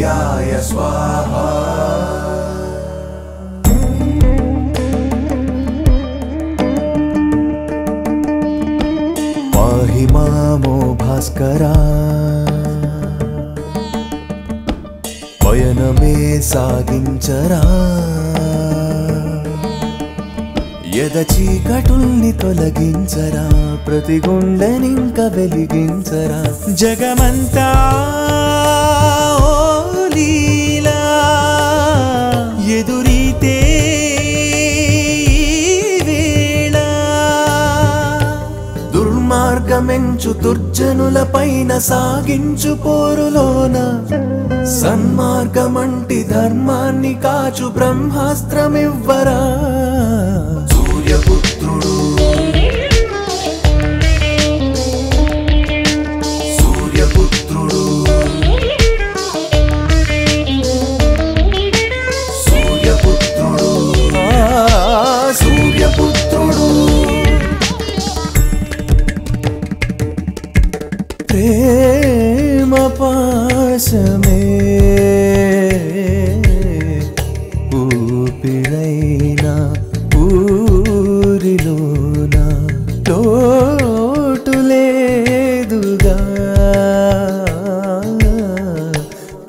ఆదిత్యాయ స్వాహా పాహి మామో భాస్కరా పయనమే సాగించరా ఎద చీకటుల్ని తొలగించరా ప్రతి గుండెనింక వెలిగించరా జగమంతా సన్మార్గమెంచు దుర్జనుల పైన సాగించు పోరులోన. సన్మార్గమంటి ధర్మాన్ని కాచు బ్రహ్మాస్త్రమివ్వరా.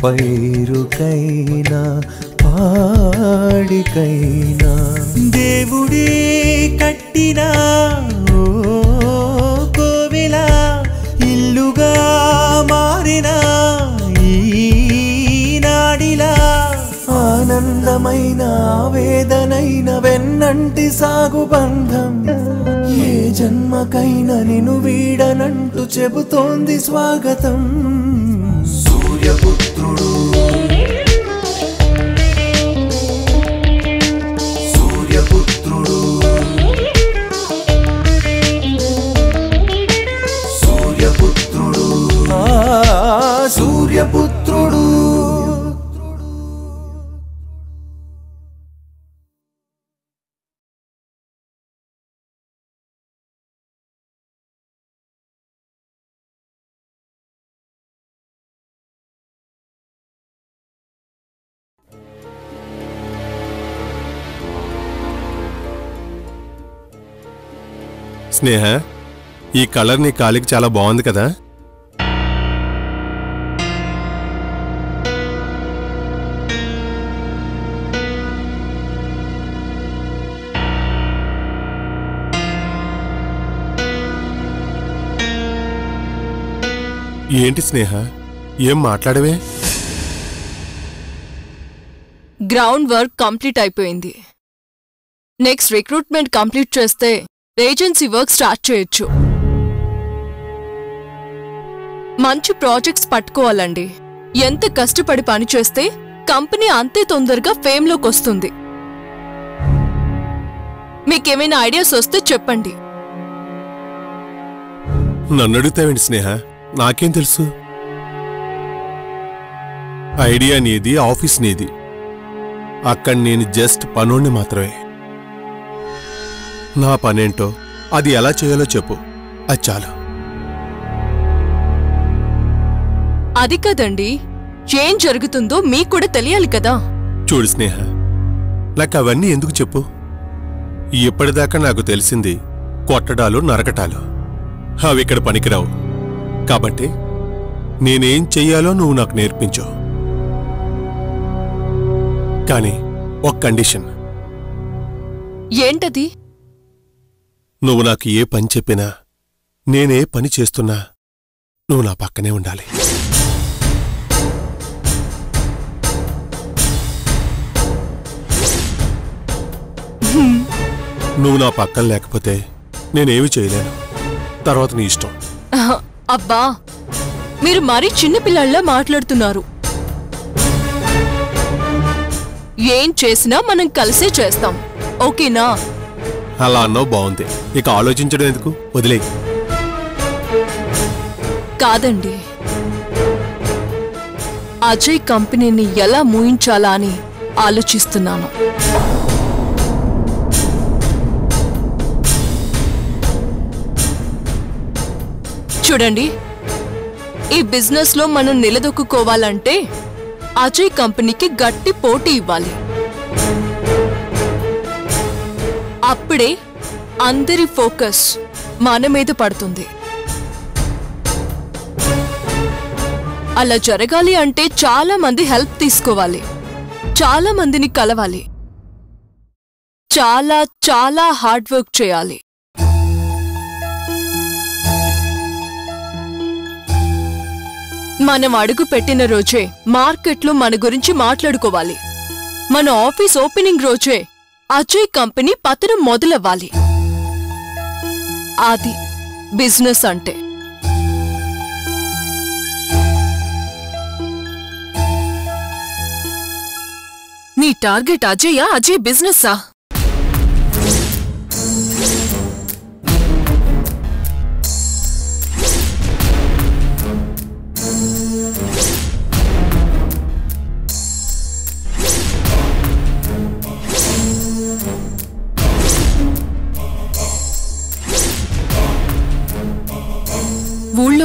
పైరుకైనా పాడికైనా. దేవుడే కట్టినా కోవిల ఇల్లుగా మారిన నాడిలా. ఆనందమైన వేదనైన వెన్నంటి సాగు బంధం. ఏ జన్మకైనా నిన్ను వీడనంటూ చెబుతోంది స్వాగతం. స్నేహ ఈ కలర్ నీ కాలికి చాలా బాగుంది కదా? ఏంటి స్నేహ? ఏం మాట్లాడవే? గ్రౌండ్ వర్క్ కంప్లీట్ అయిపోయింది. నెక్స్ట్ రిక్రూట్మెంట్ కంప్లీట్ చేస్తే ఏజెన్సీ వర్క్ స్టార్ట్ చేయొచ్చు. మంచి ప్రాజెక్ట్స్ పట్టుకోవాలండి. ఎంత కష్టపడి పని చేస్తే కంపెనీ అంతే తొందరగా ఫేమ్లోకి వస్తుంది. మీకేమైనా ఐడియాస్ వస్తే చెప్పండి. నన్ను అడుగుతావేంటి స్నేహ? నాకేం తెలుసు? ఐడియా నీది ఆఫీస్ నీది. అక్కడ నేను జస్ట్ పనుణ్ణి మాత్రమే. నా పనేంటో అది ఎలా చేయాలో చెప్పు. అది చాలు. అది కదండి ఏం జరుగుతుందో మీకు కూడా తెలియాలి కదా. చూడు స్నేహ నాకు అవన్నీ ఎందుకు చెప్పు? ఇప్పటిదాకా నాకు తెలిసింది కొట్టడాలు నరకటాలు. అవి ఇక్కడ పనికిరావు. కాబట్టి నేనేం చెయ్యాలో నువ్వు నాకు నేర్పించు. కానీ ఒక కండిషన్. ఏంటది? నువ్వు నాకు ఏ పని చెప్పినా నేనే పని చేస్తున్నా నువ్వు నా పక్కనే ఉండాలి. నువ్వు నా పక్కన లేకపోతే నేనేమి చేయలేను. తర్వాత నీ ఇష్టం. అబ్బా మీరు మరీ చిన్నపిల్లల్లా మాట్లాడుతున్నారు. ఏం చేసినా మనం కలిసే చేస్తాం. ఓకేనా? అలా అన్నావు బాగుంది. ఇక ఆలోచించడం ఎందుకు? వదిలే. కాదండి. అజయ్ కంపెనీని ఎలా మూయించాలా అని ఆలోచిస్తున్నాను. చూడండి. ఈ బిజినెస్లో మనం నిలదొక్కుకోవాలంటే అజయ్ కంపెనీకి గట్టి పోటీ ఇవ్వాలి. అప్పుడే అందరి ఫోకస్ మన మీద పడుతుంది. అలా జరగాలి అంటే చాలా మంది హెల్ప్ తీసుకోవాలి. చాలా మందిని కలవాలి. చాలా చాలా హార్డ్ వర్క్ చేయాలి. మనం అడుగు పెట్టిన రోజే మార్కెట్లో మన గురించి మాట్లాడుకోవాలి. మన ఆఫీస్ ఓపెనింగ్ రోజే అజయ్ కంపెనీ పతనం మొదలవ్వాలి. అది బిజినెస్ అంటే. నీ టార్గెట్ అజయ్ అజయ్ బిజినెస్సా?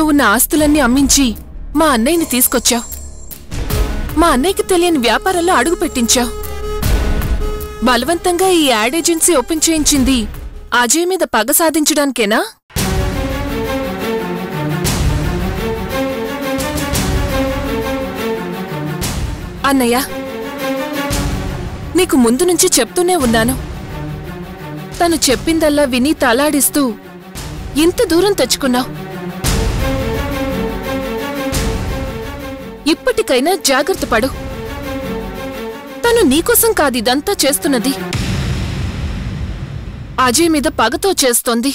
ఉన్న ఆస్తులన్నీ అమ్మించి మా అన్నయ్యని తీసుకొచ్చావు. మా అన్నయ్యకి తెలియని వ్యాపారంలో అడుగు పెట్టించావు. బలవంతంగా ఈ యాడ్ ఏజెన్సీ ఓపెన్ చేయించింది అజయ్ మీద పగ సాధించడానికేనా? అన్నయ్య నీకు ముందు నుంచి చెప్తూనే ఉన్నాను. తను చెప్పిందల్లా విని తలాడిస్తూ ఇంత దూరం తెచ్చుకున్నావు. ఇప్పటికైనా జాగ్రత్త పడు. తను నీకోసం కాదిదంతా చేస్తున్నది. అజయ్ మీద పగతో చేస్తోంది.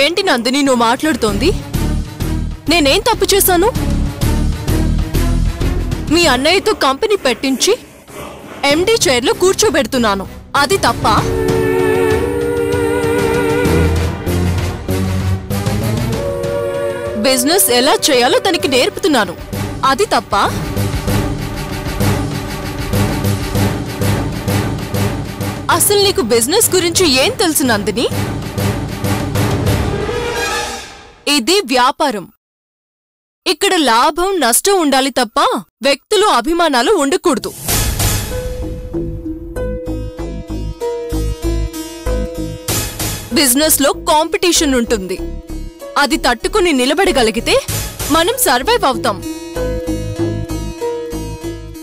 ఏంటి నందిని నువ్వు మాట్లాడుతోంది? నేనేం తప్పు చేశాను? మీ అన్నయ్యతో కంపెనీ పెట్టించి ఎండీ చైర్లో కూర్చోబెడుతున్నాను. అది తప్ప? బిజినెస్ ఎలా చేయాలో తనకి నేర్పుతున్నాను. అది తప్ప అసలు నీకు బిజినెస్ గురించి ఏం తెలుసు నందిని? ఇది వ్యాపారం. ఇక్కడ లాభం నష్టం ఉండాలి తప్ప వ్యక్తులు అభిమానాలు ఉండకూడదు. బిజినెస్లో కాంపిటీషన్ ఉంటుంది. అది తట్టుకుని నిలబడగలిగితే మనం సర్వైవ్ అవుతాం.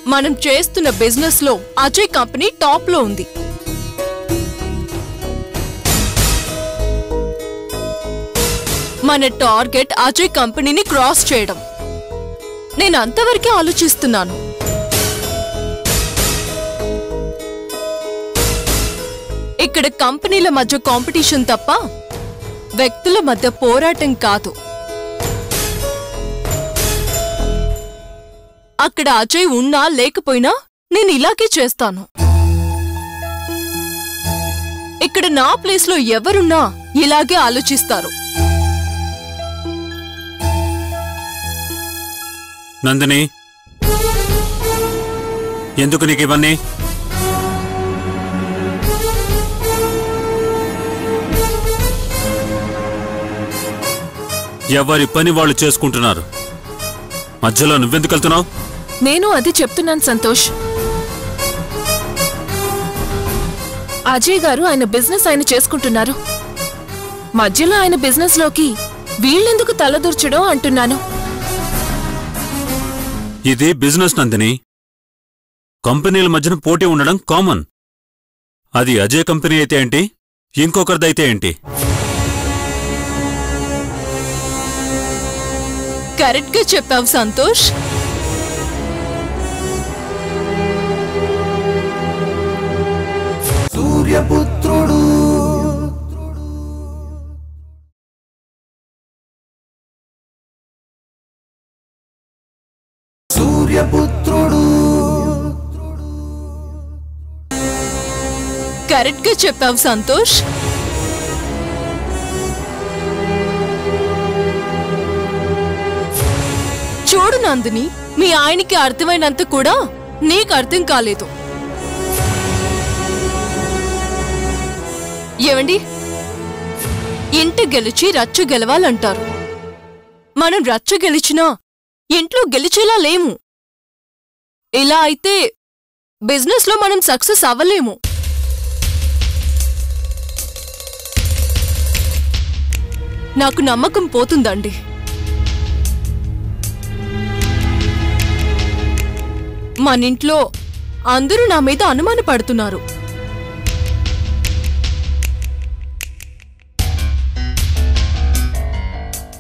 మనం చేస్తున్న బిజినెస్లో అజయ్ కంపెనీ టాప్లో ఉంది. మన టార్గెట్ అజయ్ కంపెనీని క్రాస్ చేయడం. నేను అంతవరకే ఆలోచిస్తున్నాను. ఇక్కడ కంపెనీల మధ్య కాంపిటీషన్ తప్ప వ్యక్తుల మధ్య పోరాటం కాదు. అక్కడ అజయ్ ఉన్నా లేకపోయినా నేను ఇలాగే చేస్తాను. ఇక్కడ నా ప్లేస్లో ఎవరున్నా ఇలాగే ఆలోచిస్తారు. నందిని ఎందుకు నీకు ఇవన్నీ? ఎవరి పని వాళ్ళు చేసుకుంటున్నారు? మధ్యలో నువ్వెందుకు వెళ్తున్నావు? నేను అది చెప్తున్నాను సంతోష్. అజయ్ గారు ఆయన బిజినెస్ ఆయన చేసుకుంటున్నారు. మధ్యలో ఆయన బిజినెస్లోకి వీళ్ళెందుకు తలదూర్చడం అంటున్నాను. ఇది బిజినెస్ నందిని. కంపెనీల మధ్యన పోటీ ఉండడం కామన్. అది అజయ్ కంపెనీ అయితే ఏంటి? ఇంకొకరిదైతే ఏంటి? కరెక్ట్గా చెప్పావు సంతోష్. సూర్యపుత్రుడు. సూర్యపుత్రుడు. కరెక్ట్గా చెప్పావు సంతోష్. నందిని మీ ఆయనకి అర్థమైనంత కూడా నీకు అర్థం కాలేదు. ఏమండి ఇంటి గెలిచి రచ్చు గెలవాలంటారు. మనం రచ్చ గెలిచినా ఇంట్లో గెలిచేలా లేము. ఇలా అయితే బిజినెస్లో మనం సక్సెస్ అవ్వలేము. నాకు నమ్మకం పోతుందండి. మనింట్లో అందరూ నా మీద అనుమానపడుతున్నారు.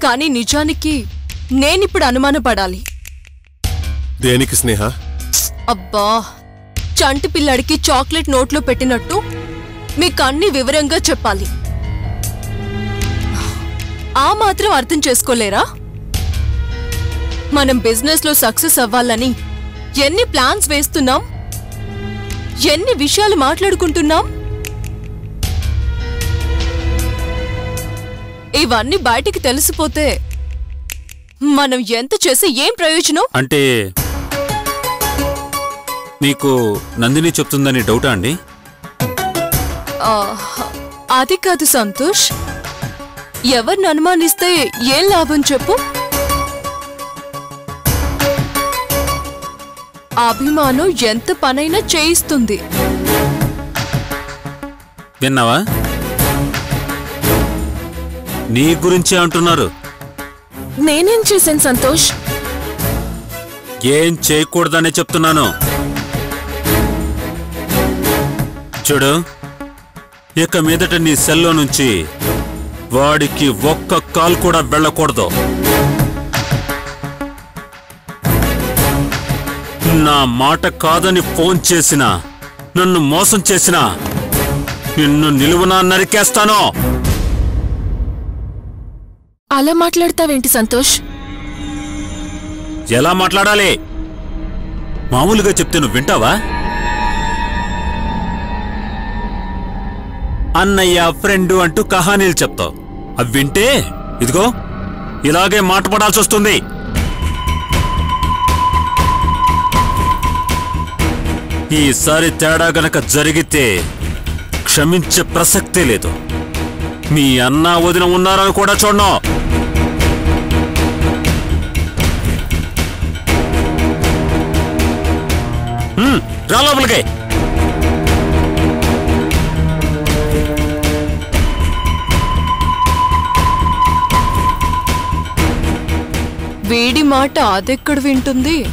కానీ నిజానికి నేనిప్పుడు అనుమానపడాలి. దేనికి స్నేహ? అబ్బా చంటి పిల్లాడికి చాక్లెట్ నోట్లో పెట్టినట్టు మీకు అన్ని వివరంగా చెప్పాలి. ఆ మాత్రం అర్థం చేసుకోలేరా? మనం బిజినెస్లో సక్సెస్ అవ్వాలని ఎన్ని ప్లాన్స్ వేస్తున్నాం? ఎన్ని విషయాలు మాట్లాడుకుంటున్నాం? ఇవన్నీ బయటికి తెలిసిపోతే మనం ఎంత చేసి ఏం ప్రయోజనం? అంటే మీకు నందిని చెప్తుందని డౌటా అండి? అది కాదు సంతోష్. ఎవరిని అనుమానిస్తే ఏం లాభం చెప్పు? అభిమానం ఎంత పనైనా చేయిస్తుంది. విన్నావా? నీ గురించే అంటున్నారు. నేనేం చేశాను సంతోష్? ఏం చేయకూడదనే చెప్తున్నాను. చూడు ఇక మీదట నీ సెల్లో నుంచి వాడికి ఒక్క కాల్ కూడా వెళ్ళకూడదు. నా మాట కాదని ఫోన్ చేసినా నన్ను మోసం చేసినా నిన్ను నిలువునా నరికేస్తాను? అలా మాట్లాడతావేంటి సంతోష్? ఎలా మాట్లాడాలి? మామూలుగా చెప్తే నువ్వు వింటావా? అన్నయ్య ఫ్రెండ్ అంటూ కహానీలు చెప్తావు. అవి వింటే ఇదిగో ఇలాగే మాట పడాల్సి వస్తుంది ఈసారి తేడా గనక జరిగితే క్షమించే ప్రసక్తే లేదు. మీ అన్న వదిన ఉన్నారని కూడా చూడను. హ్మ్, రా లోపలికి. వేడి మాట అదెక్కడ వింటుంది?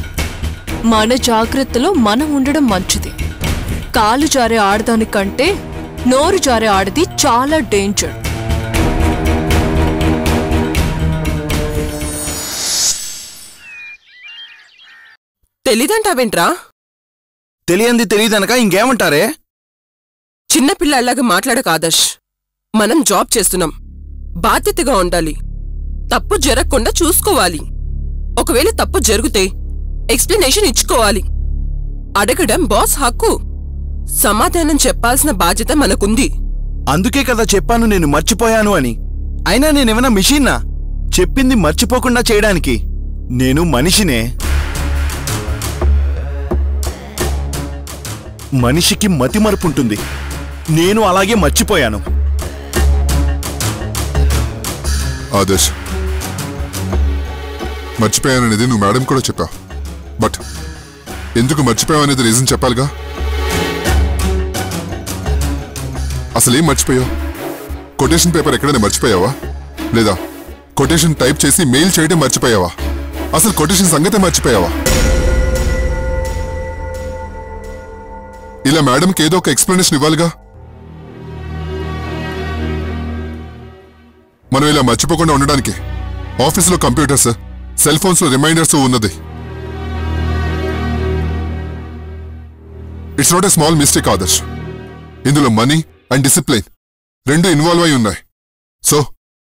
మన జాగ్రత్తలో మనం ఉండడం మంచిది. కాలు జారే ఆడదానికంటే నోరు జారే ఆడది చాలా డేంజర్ తెలీదంటావేంట్రా? తెలియంది తెలియదనక ఇంకేమంటారే? చిన్నపిల్లాళ్ళగా మాట్లాడక ఆదర్శ్. మనం జాబ్ చేస్తున్నాం. బాధ్యతగా ఉండాలి. తప్పు జరగకుండా చూసుకోవాలి. ఒకవేళ తప్పు జరిగితే ఎక్స్ప్లెనేషన్ ఇచ్చుకోవాలి. అడగడం బాస్ హక్కు. సమాధానం చెప్పాల్సిన బాధ్యత మనకుంది. అందుకే కదా చెప్పాను నేను మర్చిపోయాను అని. అయినా నేనేమైనా మిషన్నా? చెప్పింది మర్చిపోకుండా చేయడానికి. నేను మనిషినే. మనిషికి మతిమరుపుంటుంది. నేను అలాగే మర్చిపోయాను. ఆదర్శ్ మర్చిపోయాననేది నువ్వు మేడం కూడా చెప్పావు. బట్ ఎందుకు మర్చిపోయావు అనేది రీజన్ చెప్పాలిగా? అసలు ఏం మర్చిపోయావు? కొటేషన్ పేపర్ ఎక్కడైనా మర్చిపోయావా? లేదా కొటేషన్ టైప్ చేసి మెయిల్ చేయడం మర్చిపోయావా? అసలు కొటేషన్ సంగతే మర్చిపోయావా? ఇలా మేడంకి ఏదో ఒక ఎక్స్ప్లెనేషన్ ఇవ్వాలిగా? మనం ఇలా మర్చిపోకుండా ఉండడానికి ఆఫీసులో కంప్యూటర్స్ సెల్ ఫోన్స్లో రిమైండర్స్ ఉన్నది. It's not a small mistake Adarsh ఇందులో మనీ అండ్ డిసిప్లిన్ రెండు ఇన్వాల్వ్ అయి ఉన్నాయి. సో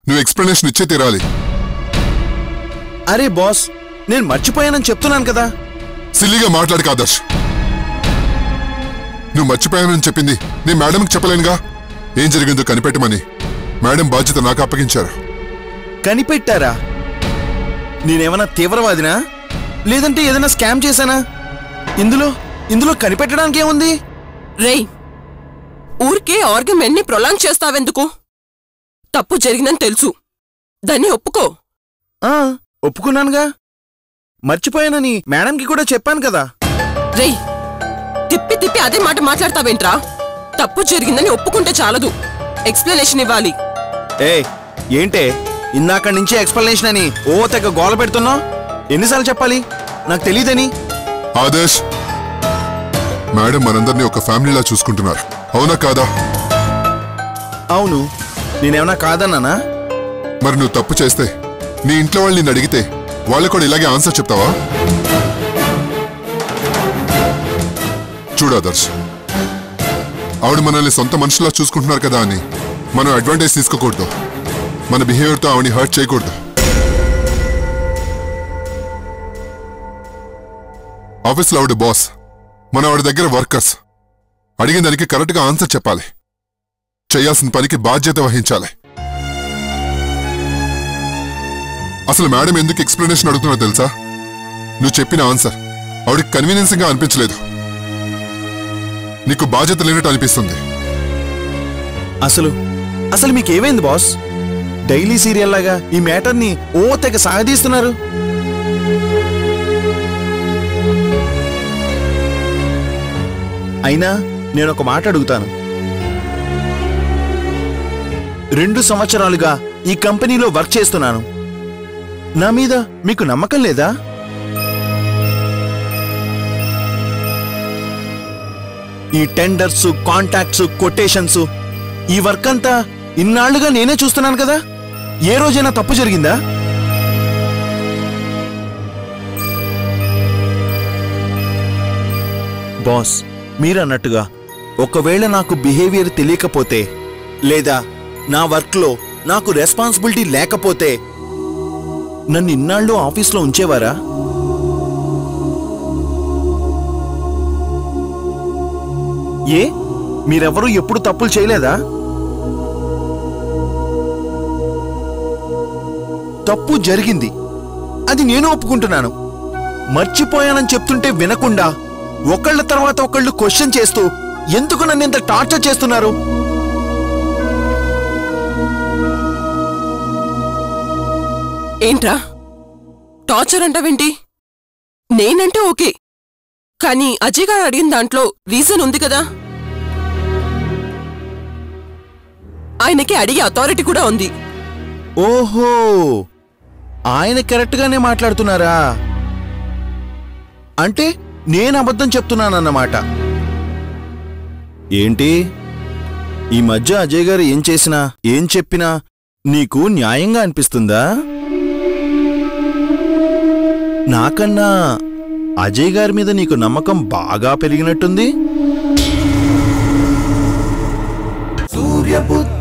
నువ్వు ఎక్స్ప్లెనేషన్ ఇచ్చే తీరాలి. అరే బాస్ నేను మర్చిపోయానని చెప్తున్నాను కదా. సిల్లీగా మాట్లాడక ఆదర్శ్ నువ్వు మర్చిపోయానని చెప్పింది నేను మేడంకి చెప్పలేనుగా. ఏం జరిగిందో కనిపెట్టమని. మేడం బాధ్యత నాకు అప్పగించారు. కనిపెట్టారా? నేనేమన్నా తీవ్రవాదినా? లేదంటే ఏదైనా స్కామ్ చేశానా? ఇందులో ఇందులో కనిపెట్టడానికి ఏముంది రేయ్ ఊరికే ఆర్గ్యుమెంట్ని ప్రొలాంగ్ చేస్తావెందుకు? తప్పు జరిగిందని తెలుసు. దాన్ని ఒప్పుకో. ఆ ఒప్పుకున్నానుగా. మర్చిపోయానని మేడంకి కూడా చెప్పాను కదా. రేయ్ తిప్పి తిప్పి అదే మాట మాట్లాడతావేంట్రా? తప్పు జరిగిందని ఒప్పుకుంటే చాలదు. ఎక్స్ప్లెనేషన్ ఇవ్వాలి. ఏ ఏంటే? ఇందాక నుంచి ఎక్స్ప్లెనేషన్ అని ఓ తెగ గోల పెడుతున్నావు? ఎన్నిసార్లు చెప్పాలి? నాకు తెలియదని ఆదర్శ్ మేడం మనందరినీ ఒక ఫ్యామిలీలా చూసుకుంటున్నారు. అవునా కాదా? అవును. నేనేమన్నా కాదన్నానా? మరి నువ్వు తప్పు చేస్తే నీ ఇంట్లో వాళ్ళు నిన్ను అడిగితే వాళ్ళు కూడా ఇలాగే ఆన్సర్ చెప్తావా? చూడు ఆదర్శ్. ఆవిడ మనల్ని సొంత మనుషులా చూసుకుంటున్నారు కదా అని మనం అడ్వాంటేజ్ తీసుకోకూడదు. మన బిహేవియర్తో ఆవిడని హర్ట్ చేయకూడదు. ఆఫీస్లో ఆవిడ బాస్ మన ఆవిడ దగ్గర వర్కర్స్. అడిగిన దానికి కరెక్ట్గా ఆన్సర్ చెప్పాలి. చేయాల్సిన పనికి బాధ్యత వహించాలి. అసలు మేడం ఎందుకు ఎక్స్ప్లెనేషన్ అడుగుతున్నా తెలుసా? నువ్వు చెప్పిన ఆన్సర్ ఆవిడకి కన్వీనియన్సింగ్గా అనిపించలేదు. నీకు బాధ్యత లేనట్టు అనిపిస్తుంది. అసలు అసలు మీకేమైంది బాస్? డైలీ సీరియల్ లాగా ఈ మ్యాటర్ని ఓ తెగ సాగదీస్తున్నారు. అయినా నేను ఒక మాట అడుగుతాను. రెండు సంవత్సరాలుగా ఈ కంపెనీలో వర్క్ చేస్తున్నాను. నా మీద మీకు నమ్మకం లేదా? ఈ టెండర్స్ కాంటాక్ట్స్ కొటేషన్స్ ఈ వర్క్ అంతా ఇన్నాళ్ళుగా నేనే చూస్తున్నాను కదా? ఏ రోజైనా తప్పు జరిగిందా? బాస్ మీరన్నట్టుగా ఒకవేళ నాకు బిహేవియర్ తెలియకపోతే లేదా నా వర్క్లో నాకు రెస్పాన్సిబిలిటీ లేకపోతే నన్ను ఇన్నాళ్ళు ఆఫీస్లో ఉంచేవారా? ఏ? మీరెవరూ ఎప్పుడు తప్పులు చేయలేదా? తప్పు జరిగింది. అది నేను ఒప్పుకుంటున్నాను. మర్చిపోయానని చెప్తుంటే వినకుండా ఒకళ్ళ తర్వాత ఒకళ్ళు క్వశ్చన్ చేస్తూ ఎందుకు నన్ను ఇంత టార్చర్ చేస్తున్నారు? ఏంట్రా? టార్చర్ అంటావేంటి నేనంటే ఓకే. కానీ అజయ్ గారు అడిగిన దాంట్లో రీజన్ ఉంది కదా. ఆయనకి అడిగే అథారిటీ కూడా ఉంది. ఓహో! ఆయన కరెక్ట్గానే మాట్లాడుతున్నారా? అంటే నేను అబద్ధం చెప్తున్నానన్నమాట. ఏంటి? ఈ మధ్య అజయ్ గారు ఏం చేసినా ఏం చెప్పినా నీకు న్యాయంగా అనిపిస్తుందా? నాకన్నా అజయ్ గారి మీద నీకు నమ్మకం బాగా పెరిగినట్టుంది. సూర్యపుత్ర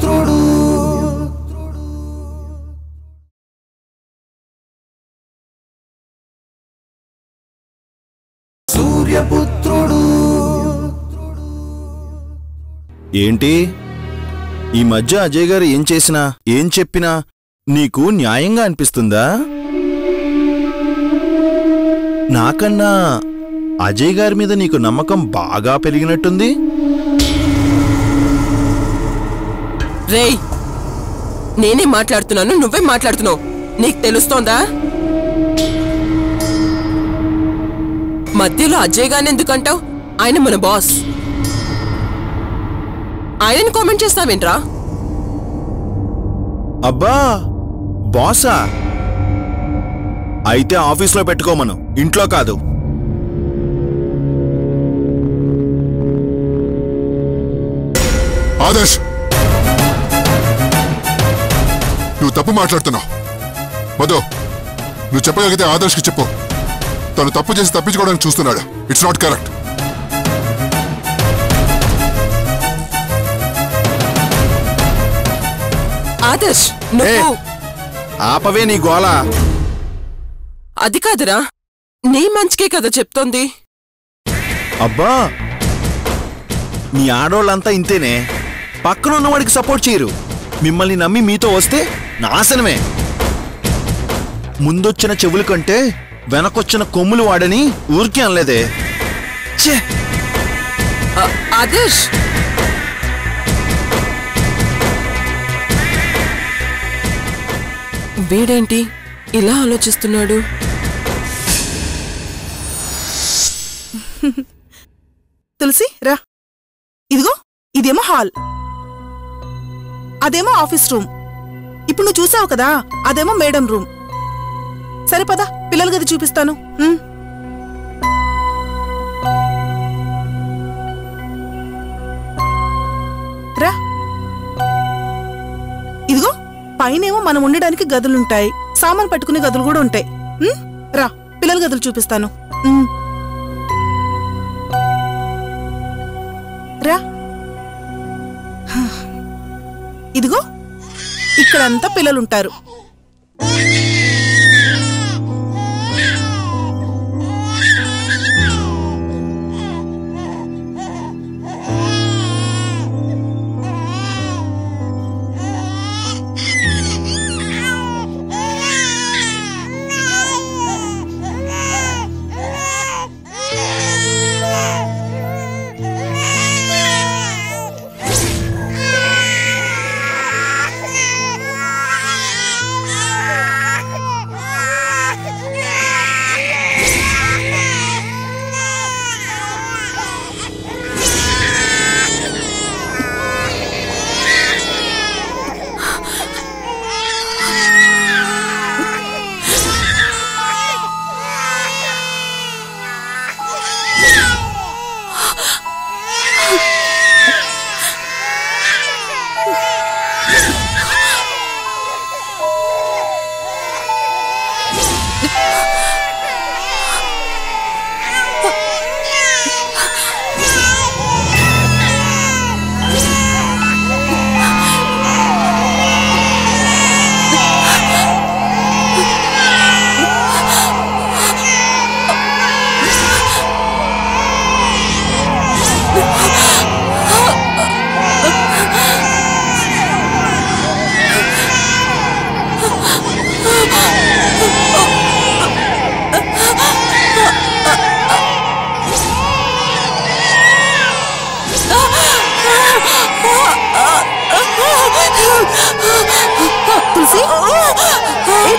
ఏంటి? ఈ మధ్య అజయ్ గారు ఏం చేసినా ఏం చెప్పినా నీకు న్యాయంగా అనిపిస్తుందా? నాకన్నా అజయ్ గారి మీద నీకు నమ్మకం బాగా పెరిగినట్టుంది? రేయ్ నేనే మాట్లాడుతున్నాను నువ్వే మాట్లాడుతున్నావు. నీకు తెలుస్తోందా? మధ్యలో అజయ్ గాని ఎందుకంటావు? ఆయన మన బాస్. ఆయనని కామెంట్ చేస్తావేంట్రా? అబ్బా బాసా? అయితే ఆఫీస్లో పెట్టుకోమను ఇంట్లో కాదు. ఆదర్శ్! నువ్వు తప్పు మాట్లాడుతున్నావు. మధు నువ్వు చెప్పగలిగితే ఆదర్శ్కి చెప్పు. తను తప్పు చేసి తప్పించుకోవడానికి చూస్తున్నాడు. ఇట్స్ నాట్ కరెక్ట్ ఆదర్శ్ నువ్వు ఆపవే నీ గోల. అది కాదురా. నీ మంచికే కదా చెప్తోంది. అబ్బా! మీ ఆడోళ్ళంతా ఇంతేనే. పక్కన ఉన్నవాడికి సపోర్ట్ చేయరు. మిమ్మల్ని నమ్మి మీతో వస్తే నాశనమే. ముందొచ్చిన చెవుల కంటే వెనకొచ్చిన కొమ్ములు వాడని ఊరికే అనలేదే. ఛే! ఆ- ఆదేశ్! వీడేంటి? ఇలా ఆలోచిస్తున్నాడు? తులసి రా. ఇదిగో ఇదేమో హాల్. అదేమో ఆఫీస్ రూమ్. ఇప్పుడు నువ్వు చూసావు కదా అదేమో మేడం రూమ్. సరే పద. గది చూపిస్తాను. రా. ఇదిగో పైనేమో మనం ఉండడానికి గదులుంటాయి. సామాన్ పట్టుకునే గదులు కూడా ఉంటాయి. రా పిల్లల గదులు చూపిస్తాను. రా. ఇదిగో ఇక్కడంతా పిల్లలుంటారు.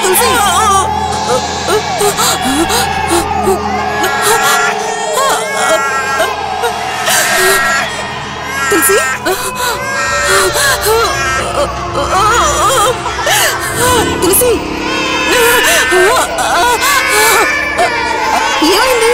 తులసి తులసి? తులసి? ఏమైంది ఏమైంది?